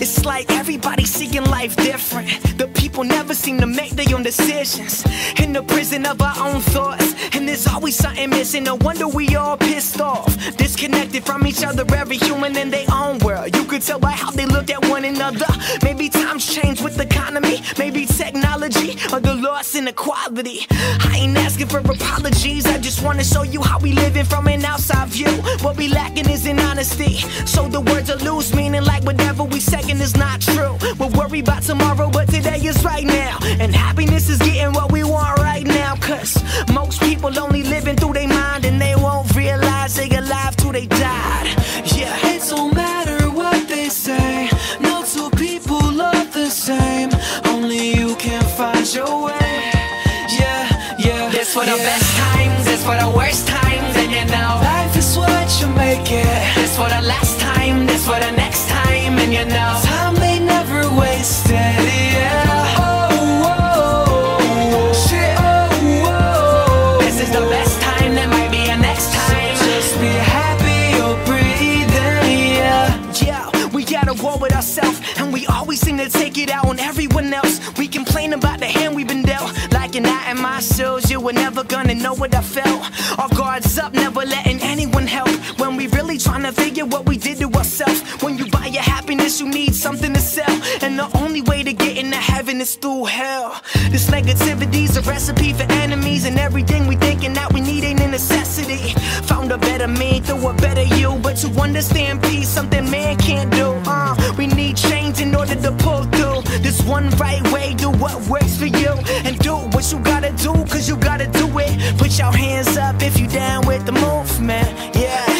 It's like everybody seeing life different. The people never seem to make their own decisions. In the prison of our own thoughts. There's always something missing. No wonder we all pissed off. Disconnected from each other, every human in their own world. You could tell by how they look at one another. Maybe times change with the economy. Maybe technology or the loss in equality. I ain't asking for apologies. I just wanna show you how we living from an outside view. What we lacking is in honesty. So the words are lose meaning like whatever we second is not true. We'll worry about tomorrow, but today is right now. And happiness is getting what we want for the yeah. best times, it's for the worst times, and you know. Life is what you make it. This for the last time, this for the next time, and you know. Time they never wasted. Yeah. Oh, oh, oh. Shit. Oh, oh. This is the best time, there might be a next time. Just be happy you're breathing. Yeah. Yeah, we got a war with ourselves, and we always seem to take it out on everyone else. My you were never gonna know what I felt. Our guards up, never letting anyone help. When we really trying to figure what we did to ourselves. When you buy your happiness, you need something to sell. And the only way to get into heaven is through hell. This negativity's a recipe for enemies, and everything we thinking that we need ain't a necessity. Found a better me through a better you, but to understand peace, something man can't do. Uh, we need change in order to pull through. This one right way, do what works for you, and do what you gotta do, cause you gotta do it. Put your hands up if you down with the movement, yeah.